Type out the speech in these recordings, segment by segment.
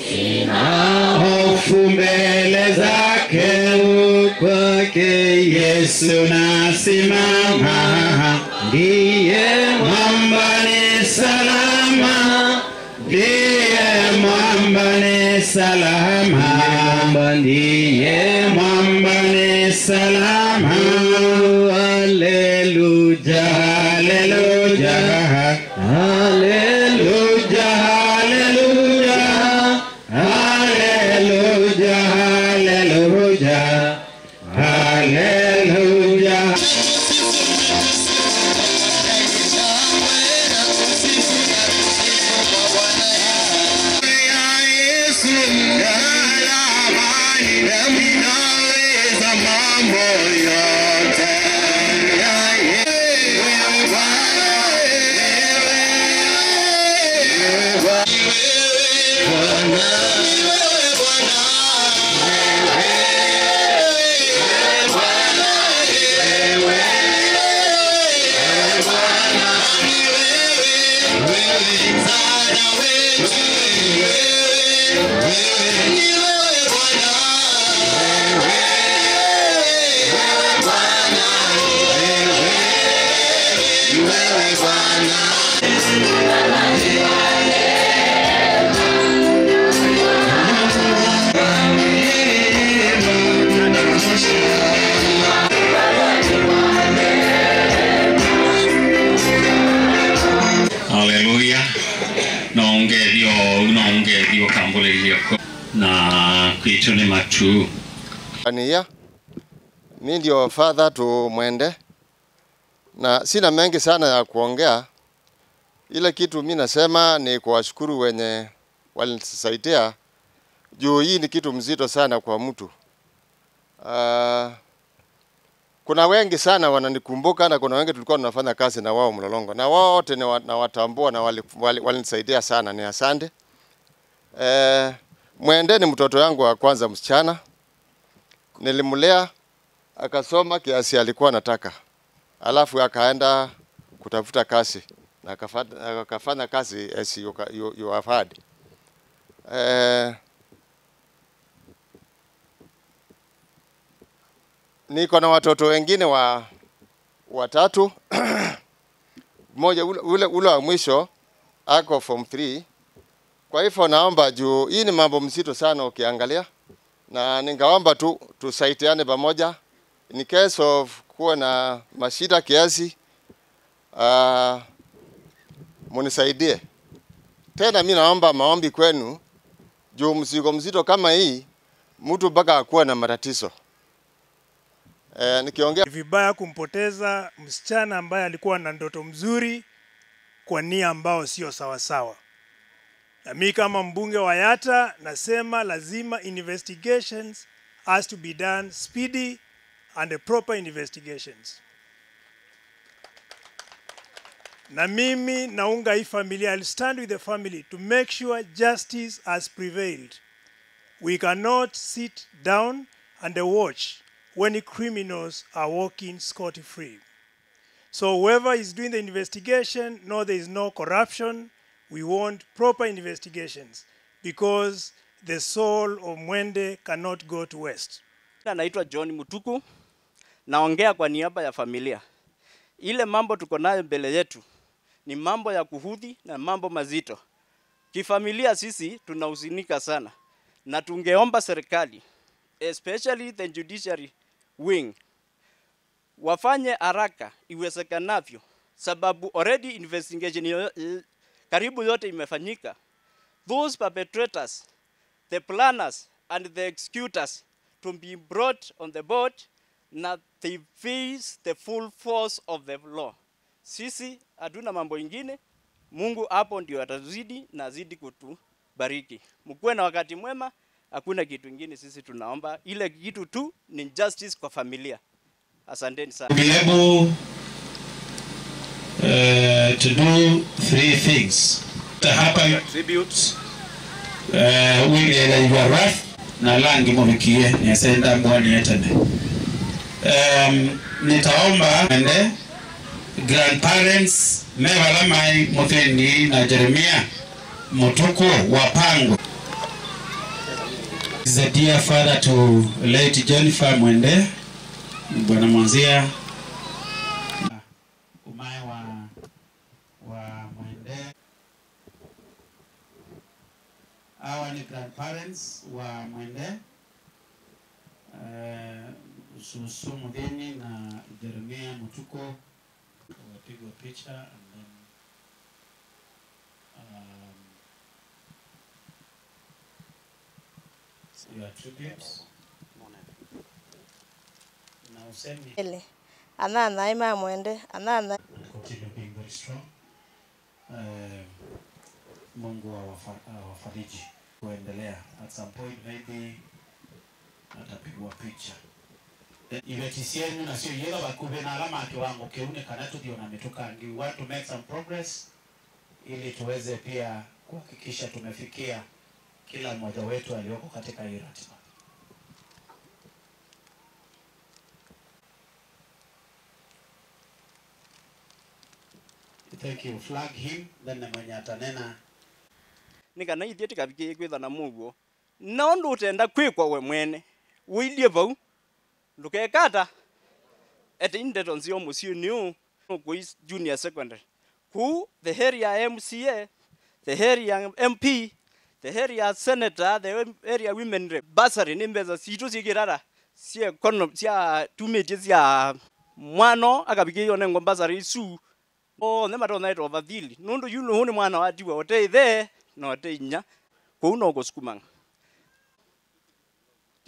Sina hofu mbele zake, kwake Yesu nasimama, ndiye mwamba ni salama, ndiye mwamba ni salama, ndiye mwamba ni salama. Haleluya. Naongerio naongerio kambulirio na kwicho ni matu. Ania, mi ndio na sina mengi sana ya kuongea. Ile kitu mi nasema ni kuwashukuru wenye walinisaidia juu hii ni kitu mzito sana kwa mtu. Uh, kuna wengi sana wananikumbuka na kuna wengi tulikuwa tunafanya kazi na wao Mlolongo, na wao wote nawatambua na walinisaidia wali, wali sana, ni asante. Eh, Mwende ni mtoto yangu wa kwanza msichana nilimlea akasoma kiasi alikuwa anataka, alafu akaenda kutafuta kazi na akafanya, kazi as you, you, have heard. Eh, niko na watoto wengine wa watatu. Mmoja ule, ule wa mwisho ako form 3 kwa hivyo naomba juu hii ni mambo mzito sana ukiangalia. Na ningaomba tu tusaidiane pamoja. In case of kuwa na mashida kiasi uh, munisaidie tena. Mi naomba maombi kwenu juu mzigo mzito kama hii mtu mpaka akuwa na matatizo eh, nikiongea vibaya kumpoteza msichana ambaye alikuwa na ndoto mzuri kwa nia ambao sio sawasawa. Na mi kama mbunge wa Yata nasema lazima investigations has to be done speedy and proper investigations. Na mimi naunga hii familia, I'll stand with the family to make sure justice has prevailed. We cannot sit down and watch when criminals are walking scot-free. So whoever is doing the investigation, no, there is no corruption. We want proper investigations because the soul of Mwende cannot go to waste. Naitwa John Mutuku, naongea kwa niaba ya familia. Ile mambo tuko nayo mbele yetu ni mambo ya kuhudhi na mambo mazito. Kifamilia sisi tunahuzunika sana, na tungeomba serikali especially the judiciary wing wafanye haraka iwezekanavyo, sababu already investigation yoy eh, karibu yote imefanyika. Those perpetrators, the planners and the executors to be brought on the board na they face the full force of the law. Sisi hatuna mambo ingine, Mungu hapo ndio atazidi na azidi kutubariki. Mkuwe na wakati mwema, hakuna kitu ingine sisi tunaomba, ile kitu tu ni justice kwa familia. Asanteni sana. Be able uh, to do three things. To happen tributes uh, wile iwarath na langi mubikie niasenda mwani etene. Um, nitaomba ende grandparents mevalamai mutheni na Jeremia Mutuku wa Pango. Is a dear father to late Jennifer Mwende, Bwana Mwanzia. Wa Mwende. Hawa ni grandparents wa Mwende. Uh, Susu Mgeni na Jeremia Mutuko wapigwa picha and then um, your tributes. Na usemi. Ele. Anana ima mwende. Anana continue being very strong. Uh, Mungu awafa- awafariji. Kuendelea. At some point maybe atapigwa picha ivetisienu na sio yega bakube na alama kiwango kiune kana tudio na mitukangi. We want to make some progress ili tuweze pia kuhakikisha tumefikia kila mmoja wetu aliyoko katika hii ratiba. Thank you. Flag him then mwenye atanena nikana ithie tikabikie kwithana muguo no utenda kwikwa we mwene wilie vau ndukekata ete indeto nzio musio niu kwi junior secondary. Ku the area MCA the area MP the area senator the area women rep. Basari mbeza situ sikirara. Cia kono cia tumetie cia mwano akabikie yone ngo basari isu. O ne mato naito vathili. Nundu yuno huni mwana watiwa ote the na ote inya kuu no gusukumanga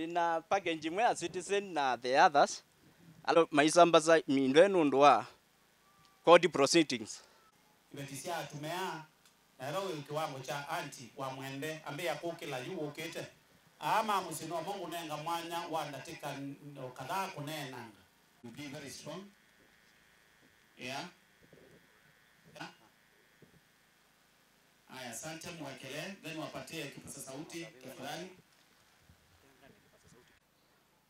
tina package imwe ya citizen na the others. Alo maisambaza mindwe nundu wa court proceedings. Ivetisia atumea naero wi kiwango cha anti wa mwende ambe yakukila yu ukite ama musino mungu nenga mwanya wa ndatika ndo kadhaa kunenanga be very strong. Yeah. Aya asante mwekele then wapatie kipasa sauti tafadhali na nä mwä tu na mwä kwatä te maå ndå nä maingä dunia nä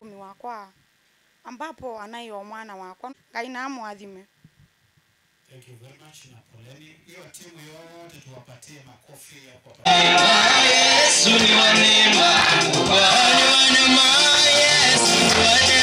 Mumi wakwa ambapo anayo mwana wakwa ngai namu athime Thank you very much na poleni. Hiyo timu yote tuwapatie makofi ya kwa Yesu ni wa neema, upande wa nyuma Yesu tuache